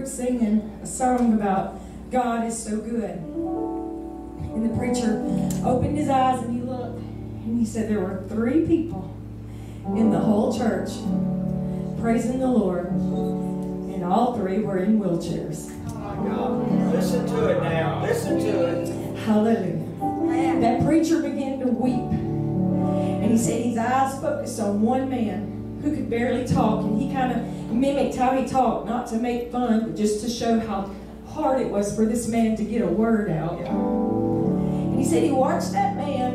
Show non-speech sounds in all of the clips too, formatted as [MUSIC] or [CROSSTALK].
group singing a song about God is so good. And the preacher opened his eyes and he looked, and he said there were three people in the whole church praising the Lord, and all three were in wheelchairs. My God. Listen to it now. Listen to it. Hallelujah. That preacher began to weep. And he said his eyes focused on one man who could barely talk. And he kind of mimicked how he talked, not to make fun, but just to show how hard it was for this man to get a word out. And he said he watched that man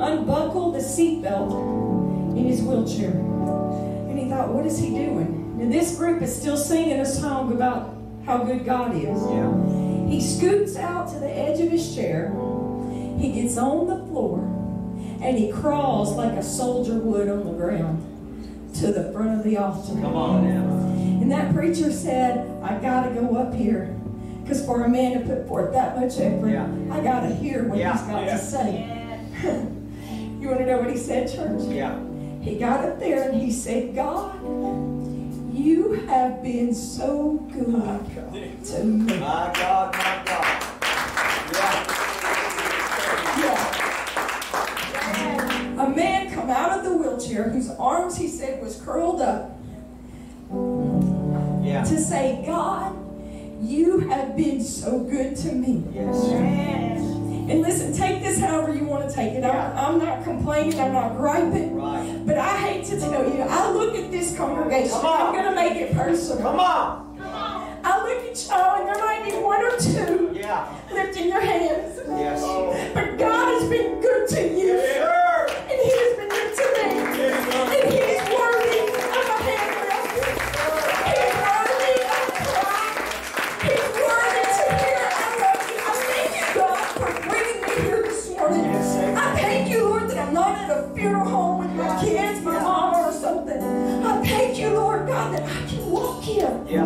unbuckle the seatbelt in his wheelchair. And he thought, what is he doing? And this group is still singing a song about how good God is. Yeah. He scoots out to the edge of his chair. He gets on the floor and he crawls like a soldier would on the ground to the front of the altar. Come on now. And that preacher said, I gotta go up here. Because for a man to put forth that much effort, Yeah. I gotta hear what Yeah. he's got Yeah. to say. [LAUGHS] you want to know what he said, church? Yeah. He got up there and he said, God, you have been so good to me. My God, my God. The whose arms he said was curled up Yeah. to say, God, you have been so good to me. Yes. And listen, take this however you want to take it. I'm, I'm not complaining, I'm not griping. Right. But I hate to tell you, I look at this congregation, Come on. I'm going to make it personal. Come on. I look at y'all, and there might be one or two Yeah. lifting your hands. Yes. But God has been good to you. Sure. Yeah.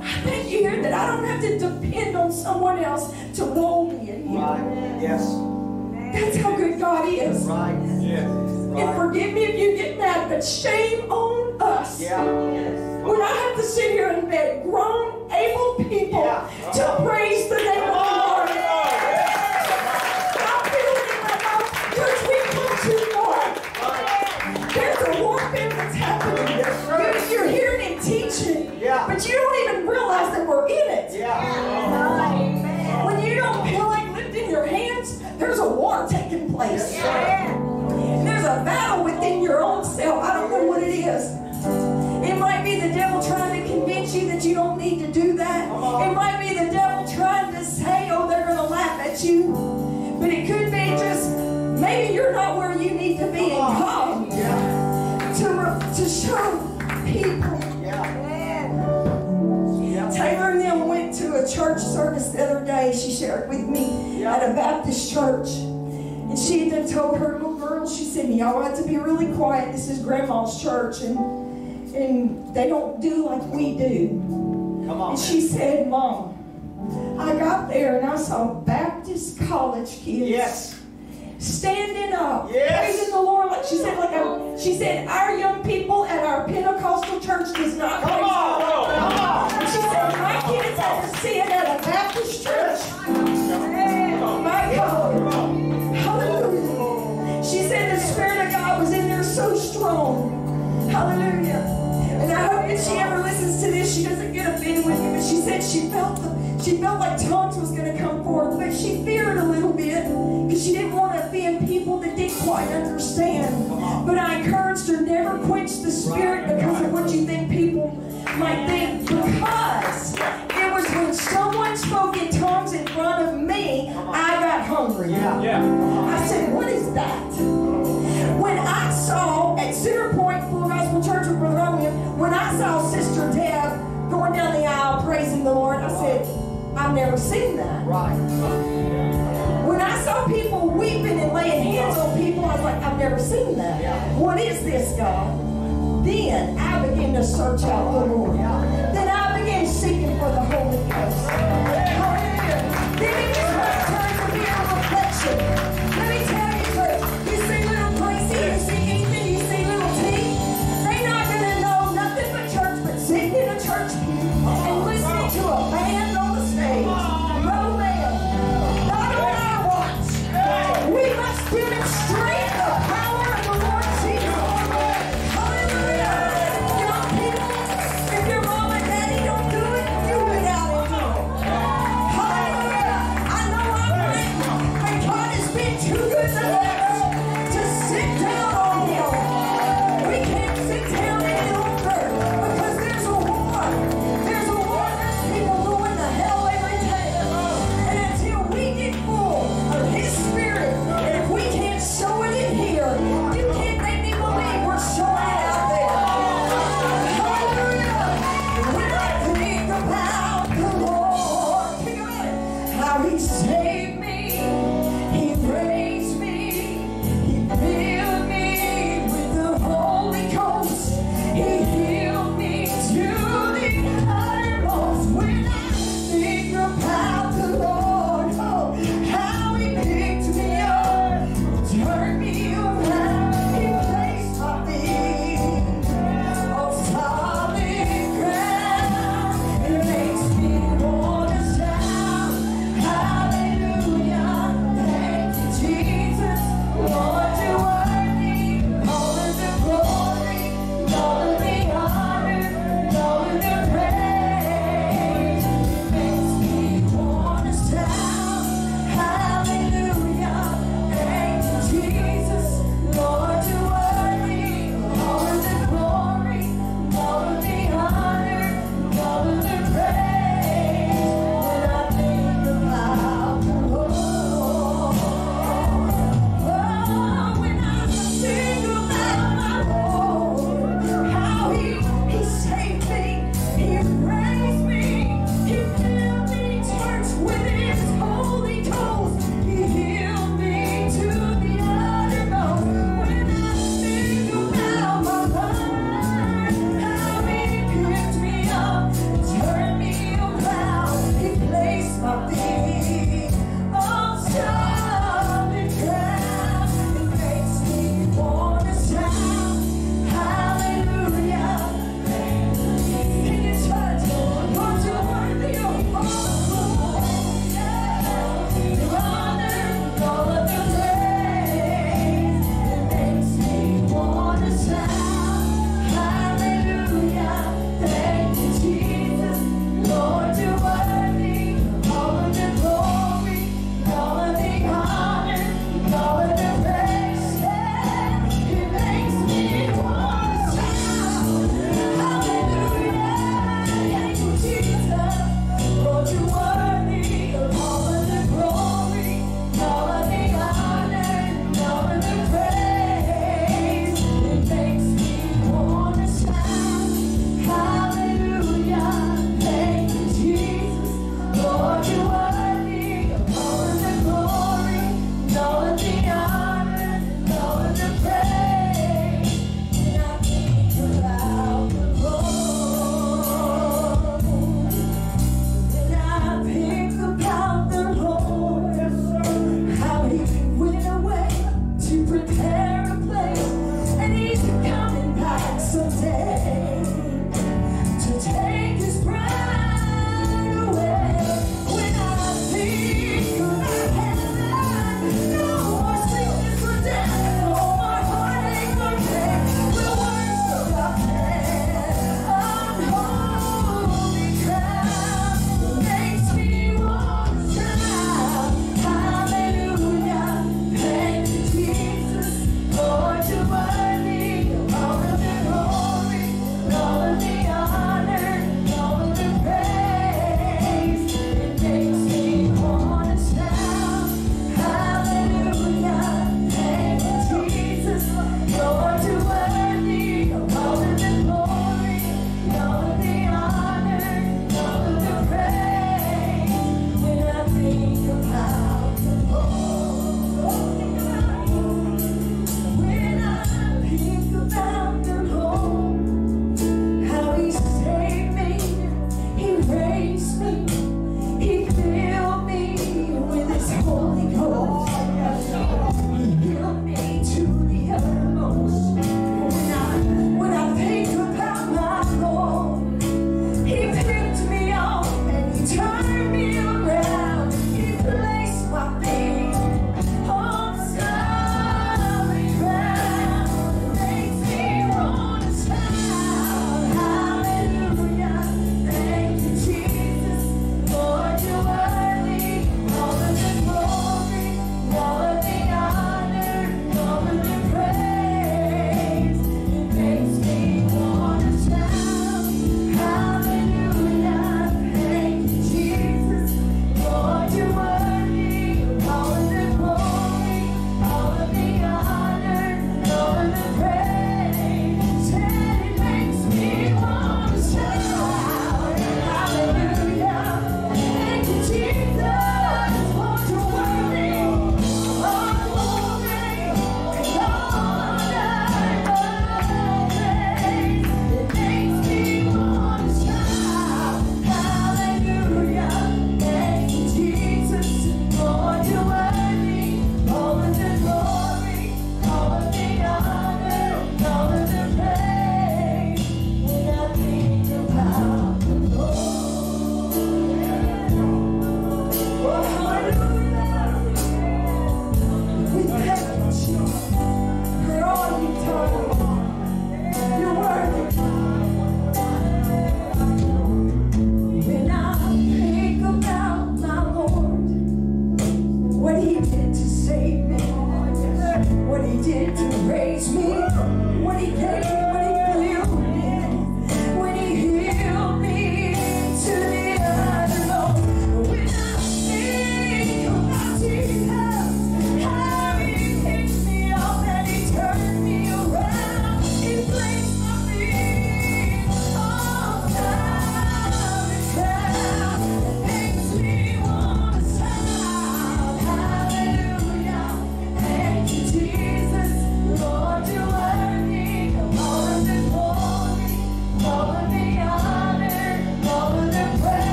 I thank you, Lord, that I don't have to depend on someone else to roll me in here. Right. Yes. That's how good God is. Right. Yeah. And forgive me if you get mad, but shame on us. Yeah. When I have to sit here and beg grown, able people Yeah. to praise the name of the she want Y'all to be really quiet. This is grandma's church and and they don't do like we do. Come on. And she said, Mom, I got there and I saw Baptist college kids Yes. standing up, Yes. praising the Lord. Like she said, like a, she said, our young people at our Pentecostal church does not Come praise on. the Lord. Come on. She said, my kids have to see it at a Baptist church. If she ever listens to this, she doesn't get offended with me. But she said she felt the, she felt like tongues was going to come forth, but she feared a little bit because she didn't want to offend people that didn't quite understand. But I encouraged her never quench the spirit because of what you think people might think. Because it was when someone spoke in tongues in front of me, I got hungry. Yeah. I said, What is that? When I saw at Cedar Point Full Gospel Church with Brother when I saw Sister Deb going down the aisle praising the Lord, I said, I've never seen that. Right. When I saw people weeping and laying hands on people, I was like, I've never seen that. What is this, God? Then I began to search out the Lord.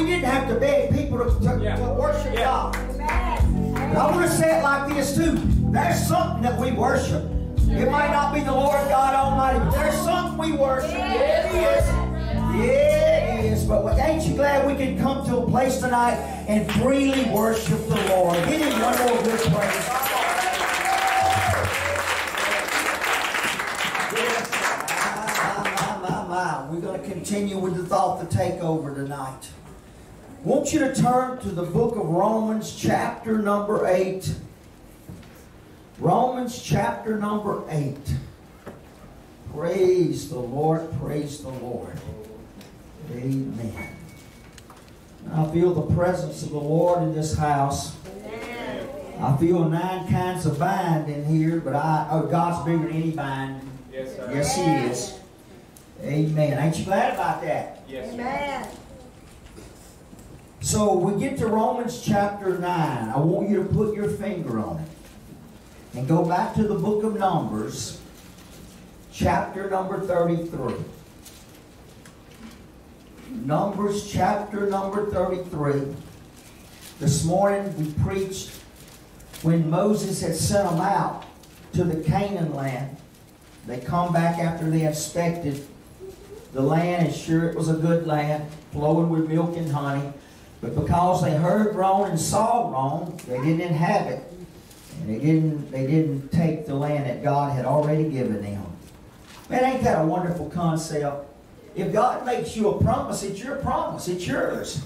We didn't have to beg people to, to, Yeah. to worship Yeah. God. But I want to say it like this too. There's something that we worship. It might not be the Lord God Almighty, but there's something we worship. Yeah, it is. Yeah, it is. But ain't you glad we can come to a place tonight and freely worship the Lord? Give him one more good praise. My, my, my, my. We're going to continue with the thought to take over tonight. I want you to turn to the book of Romans, chapter number 8. Romans, chapter number 8. Praise the Lord, praise the Lord. Amen. I feel the presence of the Lord in this house. I feel nine kinds of bind in here, but I oh God's bigger than any bind. Yes, sir. Yes, He is. Amen. Ain't you glad about that? Yes, sir. So we get to Romans chapter 9. I want you to put your finger on it. And go back to the book of Numbers, chapter number 33. Numbers chapter number 33. This morning we preached when Moses had sent them out to the Canaan land. They come back after they inspected the land, and sure it was a good land, flowing with milk and honey. But because they heard wrong and saw wrong, they didn't inhabit. And they didn't, they didn't take the land that God had already given them. Man, ain't that a wonderful concept? If God makes you a promise, it's your promise. It's yours.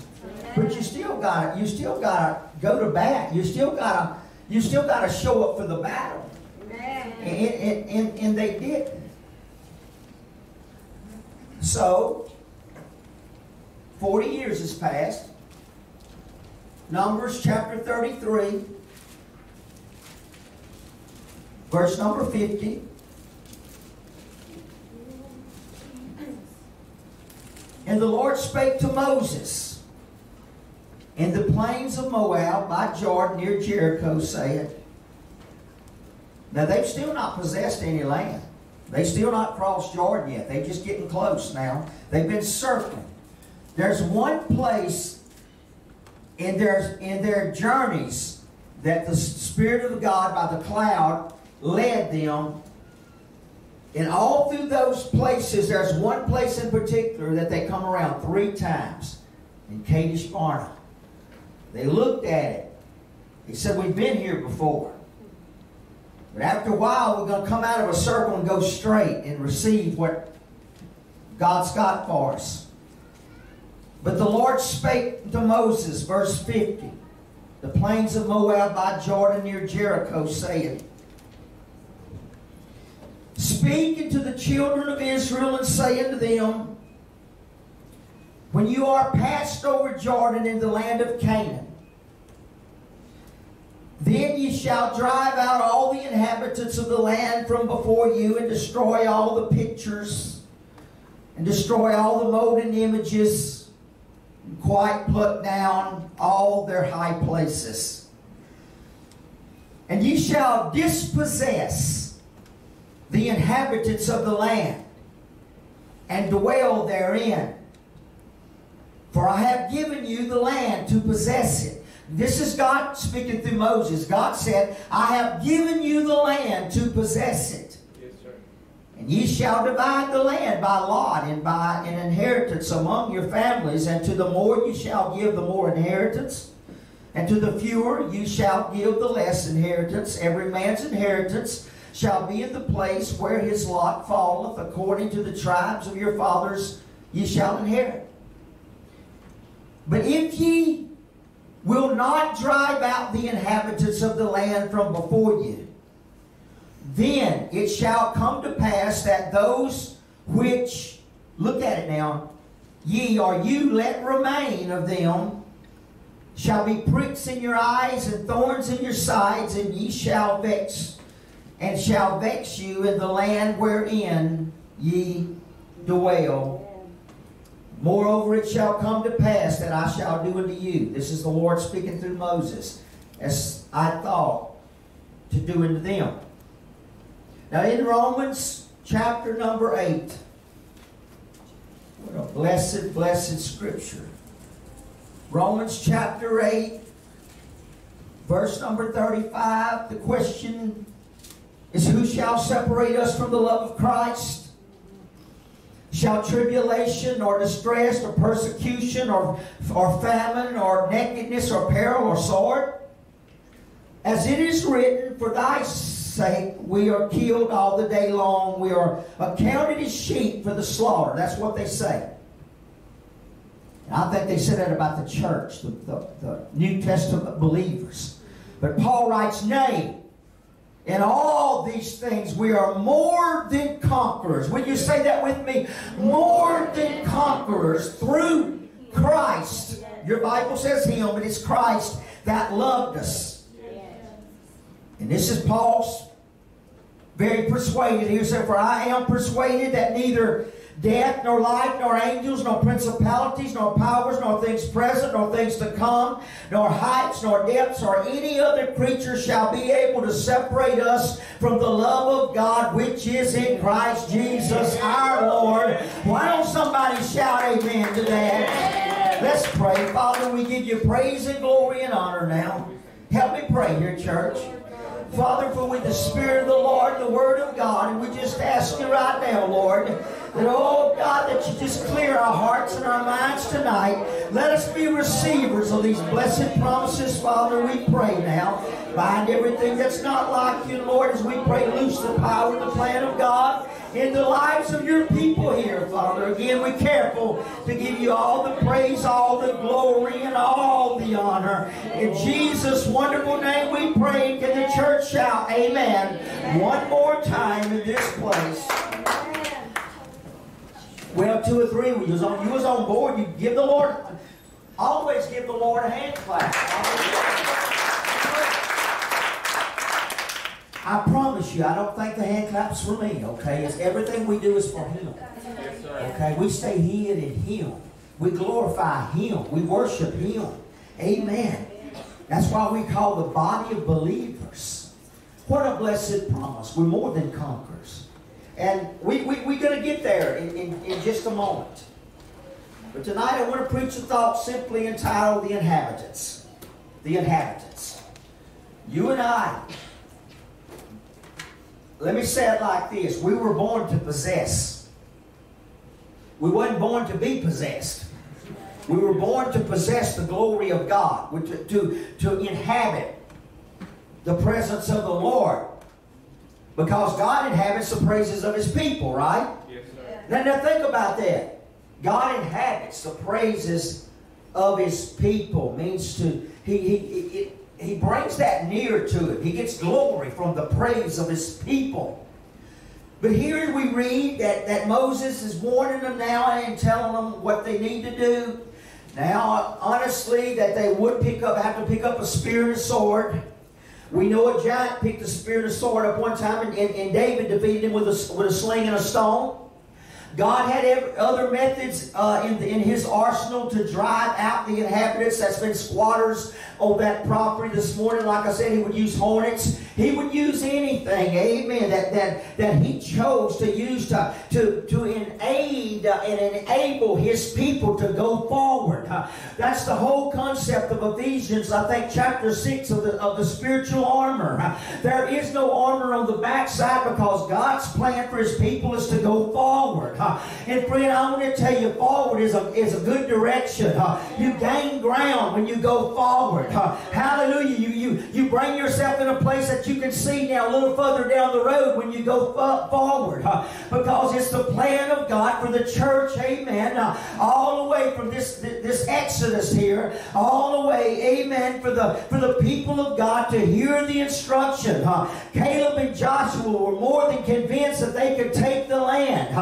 But you still got to you still got to go to bat. You still got to you still got to show up for the battle. And, and, and, and they didn't. So, 40 years has passed. Numbers chapter 33, verse number 50. And the Lord spake to Moses in the plains of Moab by Jordan near Jericho, saying, now they've still not possessed any land. They still not crossed Jordan yet. They're just getting close now. They've been circling. There's one place in their in their journeys that the Spirit of God by the cloud led them. And all through those places, there's one place in particular that they come around three times in Kadesh Barnea. They looked at it. They said, We've been here before. But after a while, we're going to come out of a circle and go straight and receive what God's got for us. But the Lord spake to Moses, verse 50, the plains of Moab by Jordan near Jericho, saying, Speak unto the children of Israel and say unto them, When you are passed over Jordan in the land of Canaan, then ye shall drive out all the inhabitants of the land from before you and destroy all the pictures and destroy all the molten images quite pluck down all their high places. And ye shall dispossess the inhabitants of the land and dwell therein. For I have given you the land to possess it. This is God speaking through Moses. God said, I have given you the land to possess it. And ye shall divide the land by lot and by an inheritance among your families, and to the more you shall give the more inheritance, and to the fewer you shall give the less inheritance, every man's inheritance shall be in the place where his lot falleth, according to the tribes of your fathers ye shall inherit. But if ye will not drive out the inhabitants of the land from before you, then it shall come to pass that those which, look at it now, ye or you let remain of them, shall be pricks in your eyes and thorns in your sides, and ye shall vex, and shall vex you in the land wherein ye dwell. Moreover, it shall come to pass that I shall do unto you. This is the Lord speaking through Moses, as I thought to do unto them. Now, in Romans chapter number 8, what a blessed, blessed scripture. Romans chapter 8, verse number 35, the question is Who shall separate us from the love of Christ? Shall tribulation or distress or persecution or, or famine or nakedness or peril or sword? As it is written, For thy sake we are killed all the day long. We are accounted as sheep for the slaughter. That's what they say. And I think they said that about the church, the, the, the New Testament believers. But Paul writes, Nay, in all these things, we are more than conquerors. Will you say that with me? More than conquerors through Christ. Your Bible says Him, but it's Christ that loved us. And this is Paul's very persuaded. He said, For I am persuaded that neither death, nor life, nor angels, nor principalities, nor powers, nor things present, nor things to come, nor heights, nor depths, or any other creature shall be able to separate us from the love of God which is in Christ Jesus our Lord. Why don't somebody shout amen to that? Let's pray. Father, we give you praise and glory and honor now. Help me pray here, church. Father, for with the Spirit of the Lord, the Word of God, and we just ask you right now, Lord, that, oh God, that you just clear our hearts and our minds tonight. Let us be receivers of these blessed promises, Father, we pray now. Bind everything that's not like you, Lord, as we pray, loose the power and the plan of God in the lives of your people here, Father. Again, we're careful to give you all the praise, all the glory, and all the honor. In Jesus' wonderful name we pray. Can the church shout amen one more time in this place? Well, two or three, you was on, you was on board. You give the Lord, always give the Lord a hand clap. I promise you, I don't think the hand claps for me, okay? It's everything we do is for Him. Okay? We stay hid in Him. We glorify Him. We worship Him. Amen. That's why we call the body of believers. What a blessed promise. We're more than conquerors. And we, we, we're going to get there in, in, in just a moment. But tonight I want to preach a thought simply entitled The Inhabitants. The Inhabitants. You and I, let me say it like this. We were born to possess. We weren't born to be possessed. We were born to possess the glory of God, to, to, to inhabit the presence of the Lord. Because God inhabits the praises of His people, right? Yes, sir. Now, now think about that. God inhabits the praises of His people. Means to He He he, he brings that near to Him. He gets glory from the praise of His people. But here we read that, that Moses is warning them now and telling them what they need to do. Now, honestly, that they would pick up, have to pick up a spear and a sword. We know a giant picked a spear and a sword up one time, and, and, and David defeated him with a, with a sling and a stone. God had every, other methods uh, in, the, in His arsenal to drive out the inhabitants. That's been squatters on that property this morning. Like I said, He would use hornets. He would use anything, amen, that, that, that He chose to use to, to, to aid and enable His people to go forward. That's the whole concept of Ephesians, I think, chapter 6 of the, of the spiritual armor. There is no armor on the backside because God's plan for His people is to go forward. And friend, I want to tell you, forward is a, is a good direction. You gain ground when you go forward. Hallelujah. You, you, you bring yourself in a place that you can see now a little further down the road when you go fo- forward. Because it's the plan of God for the church, amen. uh, all the way from this, this Exodus here, all the way, amen, for the, for the people of God to hear the instruction. Caleb and Joshua were more than convinced that they could take the land.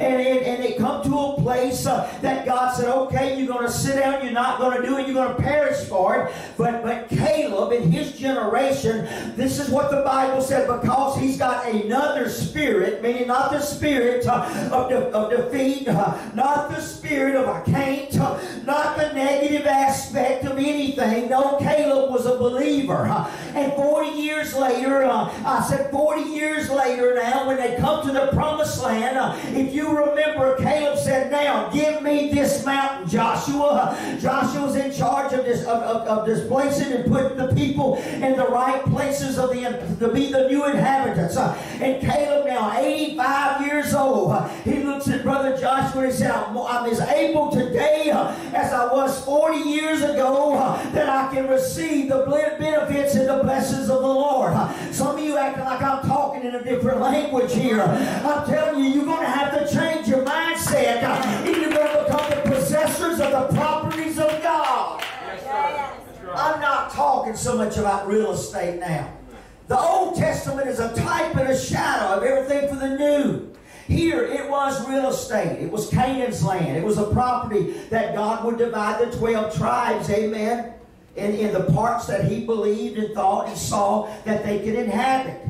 And, and, and they come to a place uh, that God said, okay, you're going to sit down, you're not going to do it, you're going to perish for it. But, but Caleb in his generation, this is what the Bible said, because he's got another spirit, meaning not the spirit uh, of, de- of defeat, uh, not the spirit of I can't, uh, not the negative aspect of anything. No, Caleb was a believer. and 40 years later, I said 40 years later now, when they come to the promised land, if you remember, Caleb said, Now give me this mountain, Joshua. Joshua was in charge of this of, of, of displacing and putting the people in the right places of the to be the new inhabitants. Uh, and Caleb, now 85 years old, uh, he looks at Brother Joshua and he said, I'm, as able today uh, as I was 40 years ago that I can receive the benefits and the blessings of the Lord. Some of you acting like I'm talking in a different language here. I'm telling you, you're going to have to change your mindset. You're going to become the possessors of the properties of God. Yes, sir. That's right. I'm not talking so much about real estate now. The Old Testament is a type and a shadow of everything for the new. Here it was real estate. It was Canaan's land. It was a property that God would divide the 12 tribes, amen, in, in the parts that he believed and thought and saw that they could inhabit.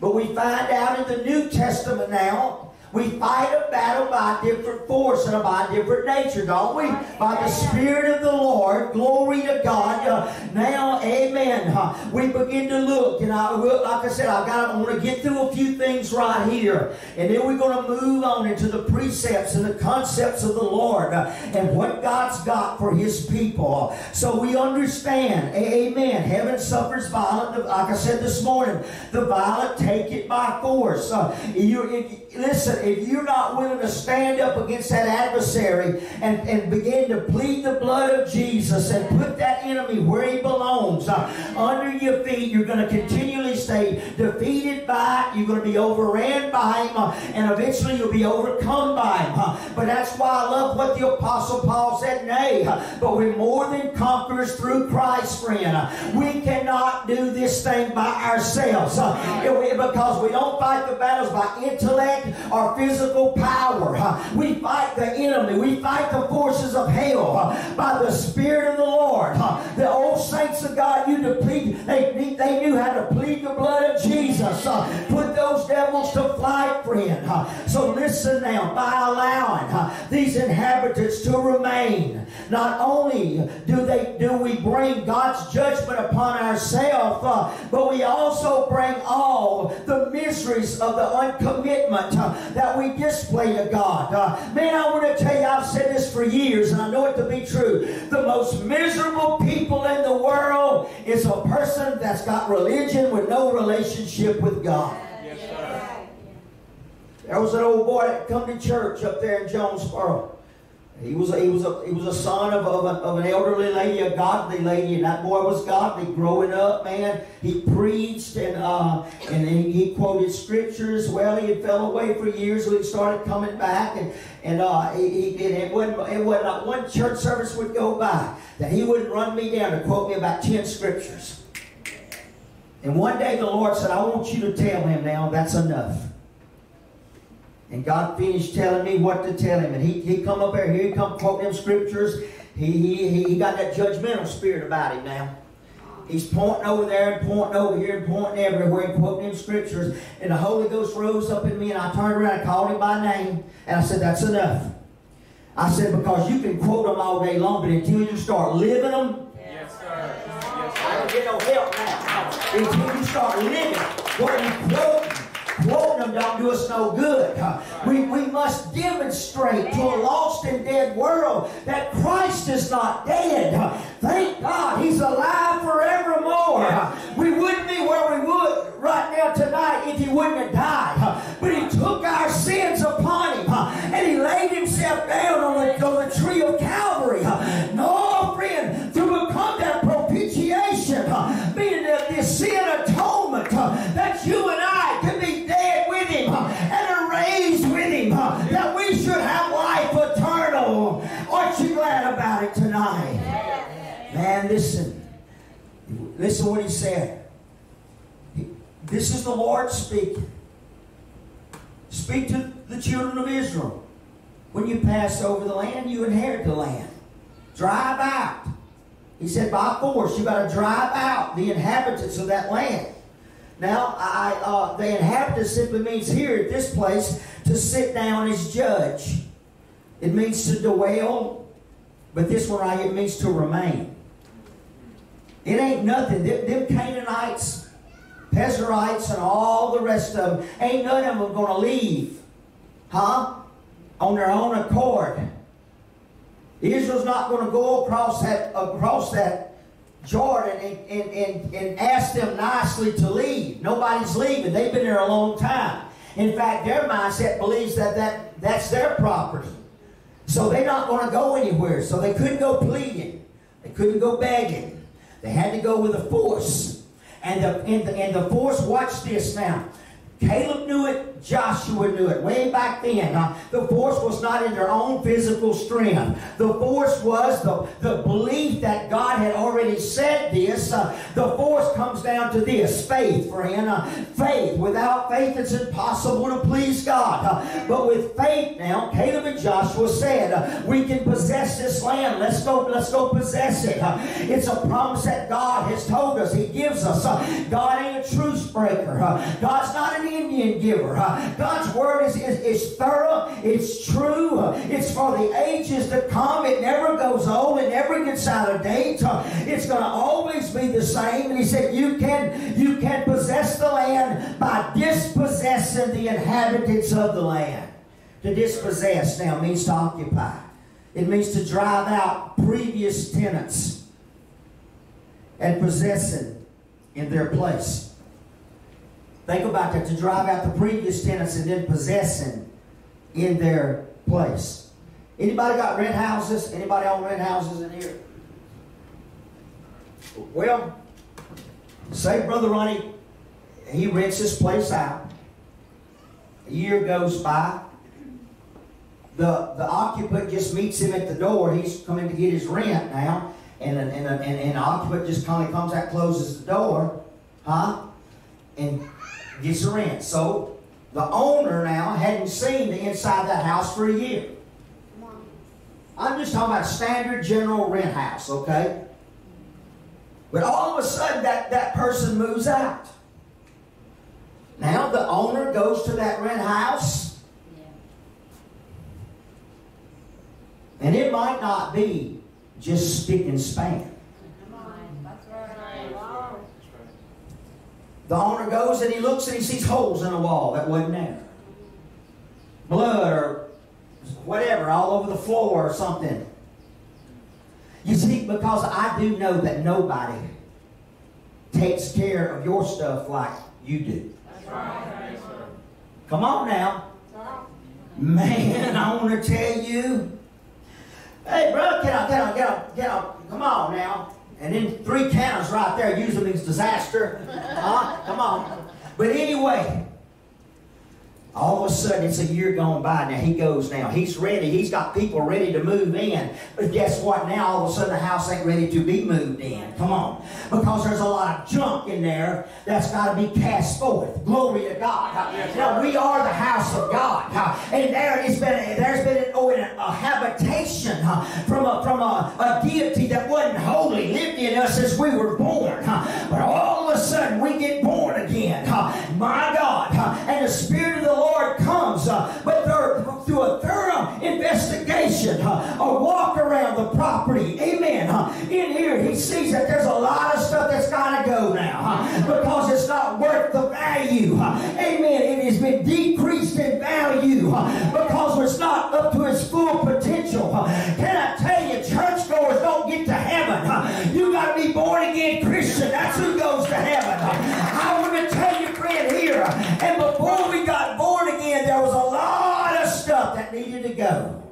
But we find out in the New Testament now, we fight a battle by a different force and by a different nature, don't we? By the Spirit of the Lord. Glory to God. Uh, now, amen. Uh, we begin to look, and I will, like I said, I've got. I want to get through a few things right here, and then we're going to move on into the precepts and the concepts of the Lord uh, and what God's got for His people. So we understand, amen. Heaven suffers violent, like I said this morning. The violent take it by force. Uh, you, listen, if you're not willing to stand up against that adversary and, and begin to plead the blood of Jesus and put that enemy where he belongs, uh, under your feet, you're going to continually stay defeated by it. You're going to be overran by him, uh, and eventually you'll be overcome by him. uh. but that's why I love what the Apostle Paul said. Nay, uh, but we're more than conquerors through Christ, friend. Uh, we cannot do this thing by ourselves uh, because we don't fight the battles by intellect or physical power. we fight the enemy. We fight the forces of hell by the Spirit of the Lord. the old saints of God, you to plead, they, they knew how to plead the blood of Jesus. put those devils to flight, friend. so listen now, by allowing these inhabitants to remain, not only do they do we bring God's judgment upon ourselves, but we also bring all the miseries of the uncommitment uh, that we display to God. Uh, man, I want to tell you, I've said this for years, and I know it to be true. The most miserable people in the world is a person that's got religion with no relationship with God. Yes, sir. There was an old boy that come to church up there in Jonesboro. He was a, he was a, he was a son of, of, a, of an elderly lady, a godly lady, and that boy was godly growing up, man. He preached and uh, and he, he quoted scriptures. Well, he had fell away for years, so he started coming back, and and uh, he, he. It wasn't it wasn't one church service would go by that he wouldn't run me down and quote me about ten scriptures. And one day the Lord said, "I want you to tell him now. That's enough." And God finished telling me what to tell him. And he, he come up there, he come quote them scriptures. He, he, he got that judgmental spirit about him now. He's pointing over there and pointing over here and pointing everywhere and quoting them scriptures. And the Holy Ghost rose up in me and I turned around and called him by name. And I said, that's enough. I said, because you can quote them all day long, but until you start living them, Yes, sir. Yes, I don't get no help now. Until you start living what you quote, quoting them don't do us no good. We, we must demonstrate to a lost and dead world that Christ is not dead. Thank God He's alive forevermore. We wouldn't be where we would right now tonight if He wouldn't have died. But He took our sins And listen, listen what he said. This is the Lord speaking. Speak to the children of Israel. When you pass over the land, you inherit the land. Drive out. He said, by force, you got to drive out the inhabitants of that land. Now, I, uh, the inhabitant simply means here at this place to sit down as judge. It means to dwell, but this one right here means to remain. It ain't nothing. Them, them Canaanites, Perizzites, and all the rest of them, ain't none of them going to leave. Huh? On their own accord. Israel's not going to go across that across that Jordan and, and, and, and ask them nicely to leave. Nobody's leaving. They've been there a long time. In fact, their mindset believes that, that that's their property. So they're not going to go anywhere. So they couldn't go pleading. They couldn't go begging. They had to go with a force. And the, and the, and the force, watch this now. Caleb knew it, Joshua knew it way back then. Uh, the force was not in their own physical strength. The force was the, the belief that God had already said this. Uh, the force comes down to this faith, friend. Uh, faith. Without faith, it's impossible to please God. But with faith now, Caleb and Joshua said, uh, We can possess this land. Let's go, let's go possess it. It's a promise that God has told us. He gives us. God ain't a truce breaker. God's not an Indian giver. God's word is, is, is thorough. It's true. It's for the ages to come. It never goes old. It never gets out of date. It's going to always be the same. And he said, you can, you can possess the land by dispossessing the inhabitants of the land. To dispossess now means to occupy. It means to drive out previous tenants and possessing in their place. Think about that, to drive out the previous tenants and then possessing in their place. Anybody got rent houses? Anybody own rent houses in here? Well, say Brother Ronnie, he rents this place out. A year goes by. The, the occupant just meets him at the door. He's coming to get his rent now. And, and, and, and, and the occupant just kind of comes out, closes the door. Huh? And gets the rent. So the owner now hadn't seen the inside of that house for a year. I'm just talking about standard general rent house, okay? But all of a sudden that, that person moves out. Now the owner goes to that rent house. And it might not be just spick and span. The owner goes and he looks and he sees holes in the wall that wasn't there. Blood or whatever all over the floor or something. You see, because I do know that nobody takes care of your stuff like you do. Come on now. Man, I want to tell you. Hey, bro, get out, get out, get out, get out. Come on now. And then three counters right there usually means disaster. Huh? Come on. But anyway, all of a sudden it's a year gone by. Now he goes now. He's ready. He's got people ready to move in. But guess what? Now all of a sudden the house ain't ready to be moved in. Come on. Because there's a lot of junk in there that's got to be cast forth. Glory to God. Now we are the house of God. And there has been there's been oh, a habitation from a from a, a deity that wasn't holy lived in us as we were born. But all sudden we get born again. My God. And the Spirit of the Lord comes, but through, a thorough investigation, a walk around the property, amen. In here, he sees that there's a lot of stuff that's got to go now because it's not worth the value, amen. It has been decreased in value because it's not up to its full potential. Can I tell you, churchgoers don't get to heaven. You got to be born again Christian. To heaven. I want to tell you, friend, here, and before we got born again, there was a lot of stuff that needed to go.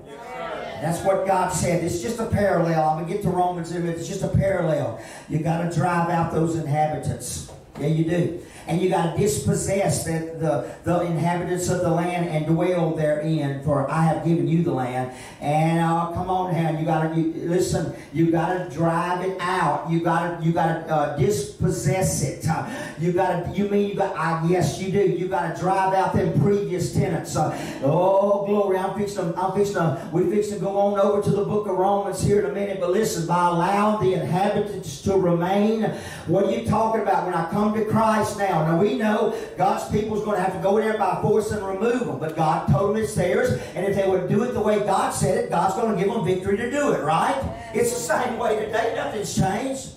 That's what God said. It's just a parallel. I'm going to get to Romans in a minute. It's just a parallel. You got to drive out those inhabitants. Yeah, you do. And you got to dispossess the, the, the inhabitants of the land and dwell therein. For I have given you the land. And uh, come on now, you got to listen. You got to drive it out. You got to you got to uh, dispossess it. Uh, you got to. You mean you got? I yes, you do. You got to drive out them previous tenants. Uh, oh glory! I'm fixing. I'm fixing. We fixing to go on over to the book of Romans here in a minute. But listen, by allowing the inhabitants to remain, what are you talking about? When I come to Christ now, now we know God's people is going to have to go in there by force and remove them. But God told them it's theirs, and if they would do it the way God said it, God's going to give them victory to do it. Right? It's the same way today. Nothing's changed.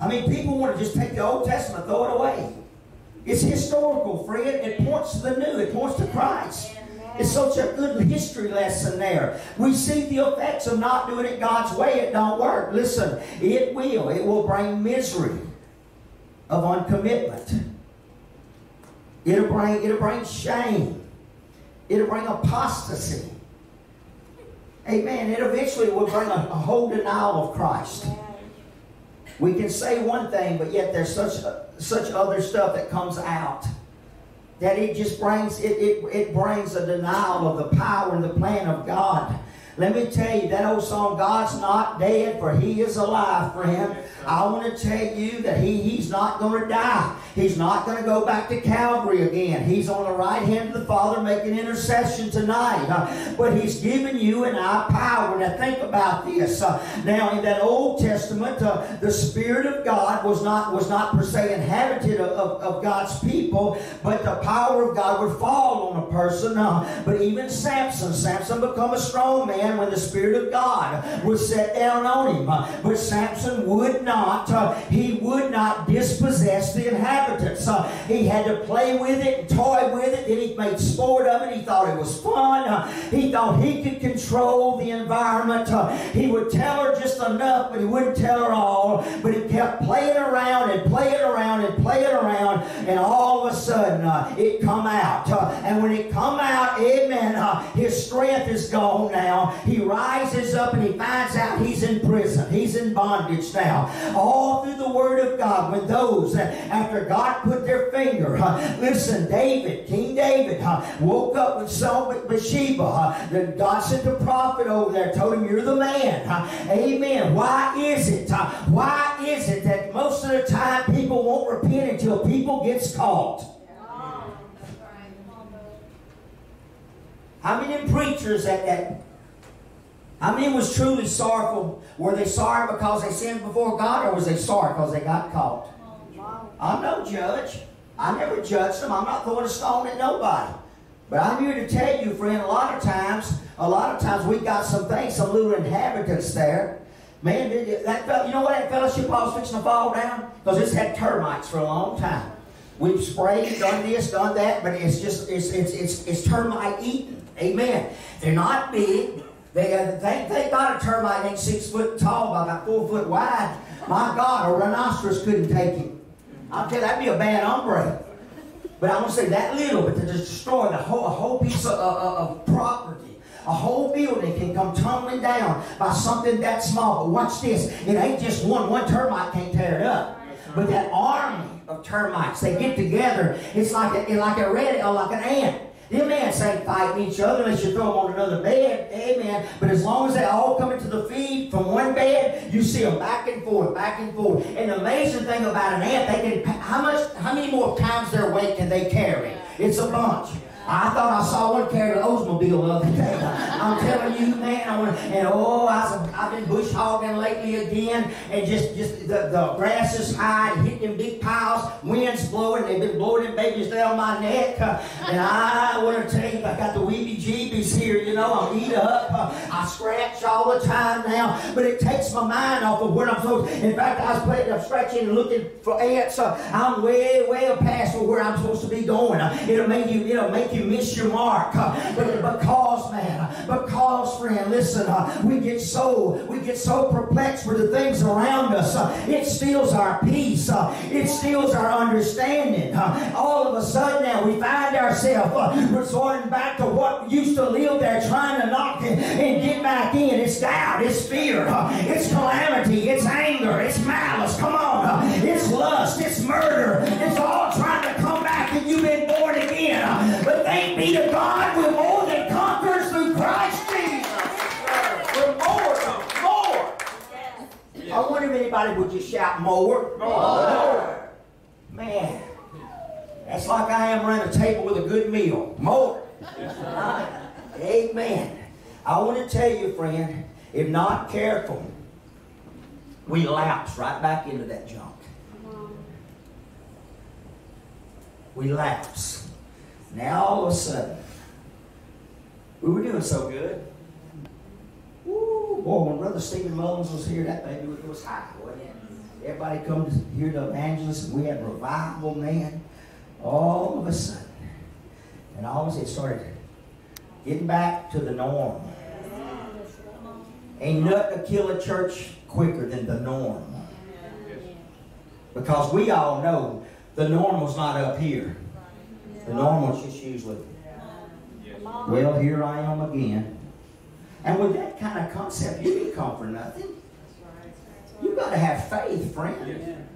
I mean, people want to just take the Old Testament, throw it away. It's historical, friend. It points to the new. It points to Christ. It's such a good history lesson there. We see the effects of not doing it God's way. It don't work. Listen, it will. It will bring misery of uncommitment. It'll bring, it'll bring shame. It'll bring apostasy. Amen. It eventually will bring a, a whole denial of Christ. We can say one thing, but yet there's such such other stuff that comes out that it just brings it, it, it brings a denial of the power and the plan of God. Let me tell you, that old song, God's not dead, for He is alive, friend. I want to tell you that he, He's not going to die. He's not going to go back to Calvary again. He's on the right hand of the Father making intercession tonight. Uh, but He's given you and I power. Now think about this. Uh, now in that Old Testament, uh, the Spirit of God was not was not per se inhabited of, of, of God's people, but the power of God would fall on a person. But even Samson, Samson become a strong man when the Spirit of God was set down on him. But Samson would not, uh, he would not dispossess the inhabitants. Uh, he had to play with it and toy with it. Then he made sport of it. He thought it was fun. Uh, he thought he could control the environment. He would tell her just enough, but he wouldn't tell her all. But he kept playing around and playing around and playing around, and all of a sudden it come out. And when it come out, amen, his strength is gone now. He rises up and he finds out he's in prison. He's in bondage now. All through the Word of God, when those, after God put their finger, listen, David, King David, woke up with saw Bathsheba. Then God sent the prophet over there, told him, You're the man. Amen. Why is it? Uh, why is it that most of the time people won't repent until people gets caught? How many preachers that, that how many was truly sorrowful? Were they sorry because they sinned before God, or was they sorry because they got caught? I'm no judge. I never judged them. I'm not throwing a stone at nobody. But I'm here to tell you, friend, a lot of times, a lot of times we got some things, some little inhabitants there. Man, that fell, you know what that fellowship I was fixing to fall down? Because it's had termites for a long time. We've sprayed, done this, done that, but it's just it's it's it's, it's termite eating. Amen. They're not big. They, uh, they, they got a termite ain't six foot tall by about four foot wide. My God, a rhinoceros couldn't take it. I'll tell you, that'd be a bad hombre. But I won't say that little, but to destroy the whole, a whole piece of, of, of property. A whole building can come tumbling down by something that small. But watch this. It ain't just one. One termite can't tear it up. But that army of termites, they get together. It's like a, like a red, or like an ant. Them ants ain't fighting each other unless you throw them on another bed. Amen. But as long as they all come into the feed from one bed, you see them back and forth, back and forth. And the amazing thing about an ant, they can how much how many more times their weight can they carry? It's a bunch. I thought I saw one carry an Oldsmobile the other day. I'm telling you, man. I went, and oh, I, have been bush hogging lately again, and just just the, the grass is high, hitting big piles, winds blowing. They've been blowing them babies down my neck, and I want to tell you, I got the weeby jeebies here. You know, I'm eat up. I scratch all the time now, but it takes my mind off of where I'm supposed. In fact, I was playing, I'm scratching and looking for ants. I'm way, way past where I'm supposed to be going. It'll make you, it'll make you miss your mark. But because, man, because, friend, listen, we get so we get so perplexed with the things around us. It steals our peace. It steals our understanding. All of a sudden now we find ourselves resorting back to what used to live there, trying to knock it and get back in. It's doubt. It's fear. it's calamity. It's anger. It's malice. Come on. it's lust, it's murder. It's all trying to come back and you've been born again. But thank be to God, we're more than conquerors through Christ Jesus. We're more, more. I wonder if anybody would just shout more. More. Man, that's like I am around a table with a good meal. More. Amen. I want to tell you, friend, if not careful, we lapse right back into that junk. We lapse. Now all of a sudden, we were doing so good. Woo, boy, when Brother Stephen Mullins was here, that baby was high, wasn't it? Everybody come to hear the evangelist, and we had revival, man. All of a sudden. And all of a sudden, it started getting back to the norm. Ain't nothing to kill a church quicker than the norm. Because we all know the norm was not up here. The norm was just usually, well, here I am again. And with that kind of concept, you didn't come for nothing. You got to have faith, friend.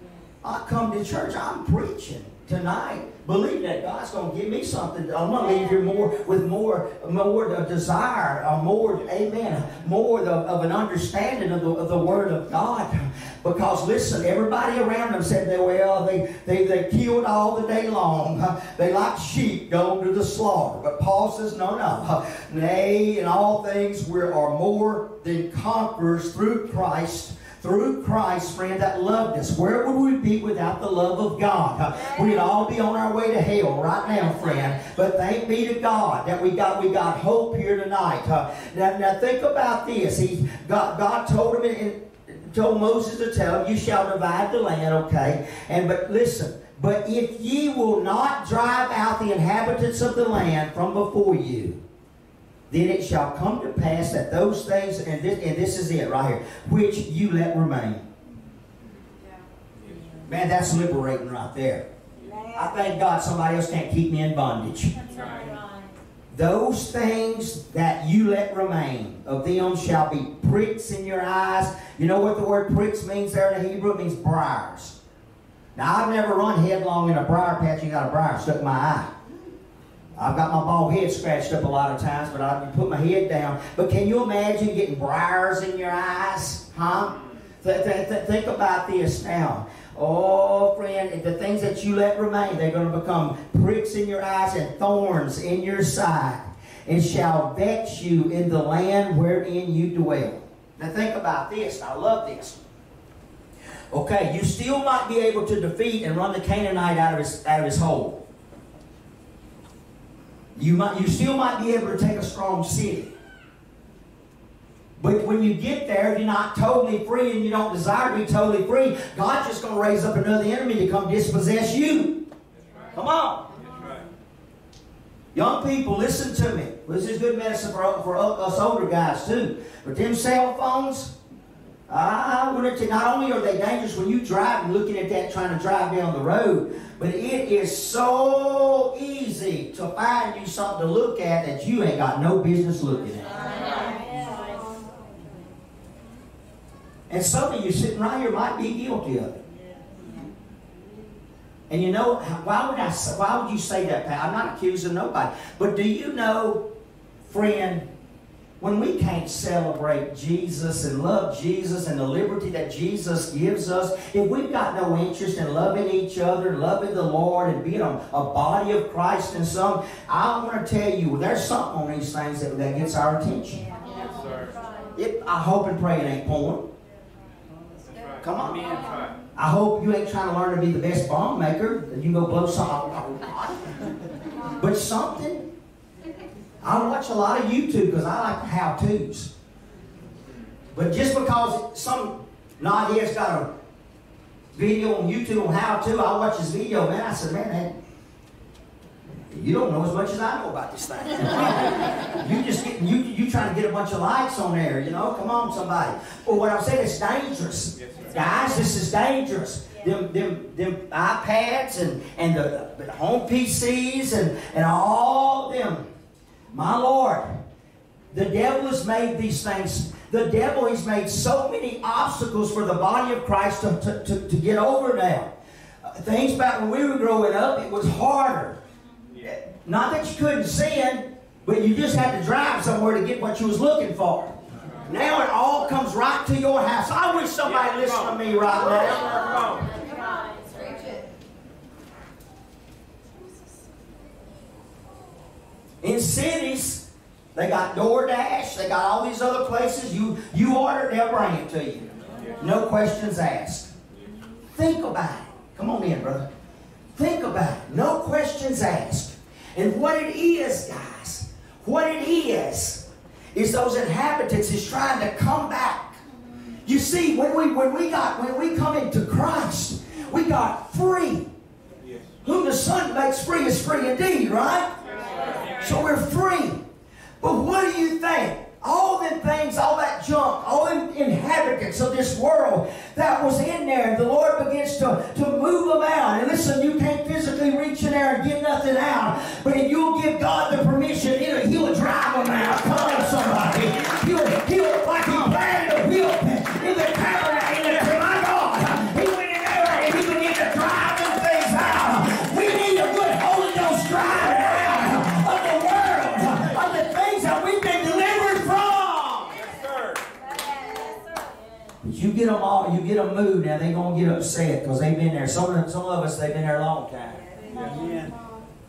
I come to church, I'm preaching tonight. Believe that God's going to give me something. I'm going to leave here more with more, more of desire, or more, amen, more of, of an understanding of the, of the Word of God. Because listen, everybody around them said they well, they, they, they killed all the day long. They like sheep going to the slaughter. But Paul says, no, no. Nay, in all things we are more than conquerors through Christ through Christ, friend, that loved us. Where would we be without the love of God? We'd all be on our way to hell right now, friend. But thank be to God that we got we got hope here tonight. Now, now think about this. He God, God told him in, told Moses to tell him, "You shall divide the land." Okay, and but listen. But if ye will not drive out the inhabitants of the land from before you, then it shall come to pass that those things, and this, and this is it right here, which you let remain. Man, that's liberating right there. I thank God somebody else can't keep me in bondage. Those things that you let remain, of them shall be pricks in your eyes. You know what the word pricks means there in the Hebrew? It means briars. Now, I've never run headlong in a briar patch and got a briar stuck in my eye. I've got my bald head scratched up a lot of times, but I put my head down. But can you imagine getting briars in your eyes? Huh? Th- th- th- think about this now. Oh, friend, the things that you let remain, they're going to become pricks in your eyes and thorns in your side, and shall vex you in the land wherein you dwell. Now, think about this. I love this. Okay, you still might be able to defeat and run the Canaanite out of his, out of his hole. You might, you still might be able to take a strong city. But when you get there, if you're not totally free and you don't desire to be totally free, God's just going to raise up another enemy to come dispossess you. Come on. Young people, listen to me. This is good medicine for, for us older guys too. But them cell phones, I want to not only are they dangerous when you drive and looking at that trying to drive down the road, but it is so easy to find you something to look at that you ain't got no business looking at. And some of you sitting right here might be guilty of it. And you know, why would I why would you say that? I'm not accusing nobody. But do you know, friend, when we can't celebrate Jesus and love Jesus and the liberty that Jesus gives us, if we've got no interest in loving each other, loving the Lord, and being a, a body of Christ and some, I want to tell you, there's something on these things that, that gets our attention. Yes, sir. It, I hope and pray it ain't porn. Right. Come on. Right. I hope you ain't trying to learn to be the best bomb maker, that you can go blow something. [LAUGHS] But something. I watch a lot of YouTube because I like how-tos. But just because some Nadia's got a video on YouTube on how-to, I watch his video, man, I said, man, that, you don't know as much as I know about this thing. [LAUGHS] you just get, you you trying to get a bunch of likes on there, you know? Come on, somebody. Well, what I'm saying is dangerous. Yes. Guys, this is dangerous. Them, them, them iPads and, and the, the home PCs and, and all them. My Lord, the devil has made these things. The devil has made so many obstacles for the body of Christ to, to, to, to get over now. uh, things back when we were growing up, it was harder. Not that you couldn't sin, but you just had to drive somewhere to get what you was looking for. Now it all comes right to your house. I wish somebody Yeah, listened to me right now. Come on. In cities, they got DoorDash, they got all these other places. You you order, they'll bring it to you. No questions asked. Think about it. Come on in, brother. Think about it. No questions asked. And what it is, guys, what it is, is those inhabitants is trying to come back. You see, when we when we got when we come into Christ, we got free. Yes. Whom the Son makes free is free indeed, right? So we're free. But what do you think? All the things, all that junk, all the inhabitants of this world that was in there, the Lord begins to, to move them out. And listen, you can't physically reach in there and get nothing out. But if you'll give God the permission, He'll drive them out. Come on, somebody. He'll, But you get them all, you get them moved, now they're going to get upset because they've been there. Some of, them, some of us, they've been there a long time.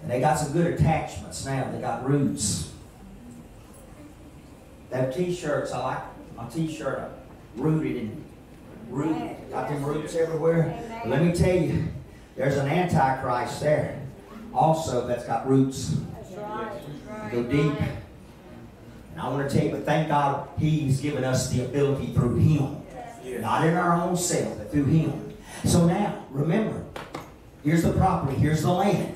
And they got some good attachments now. They got roots. They have t-shirts. I like my t-shirt uh, rooted in rooted. Got them roots everywhere. But let me tell you, there's an antichrist there also that's got roots. Go deep. And I want to tell you, but thank God He's given us the ability through Him. Not in our own self, but through Him. So now, remember, here's the property, here's the land.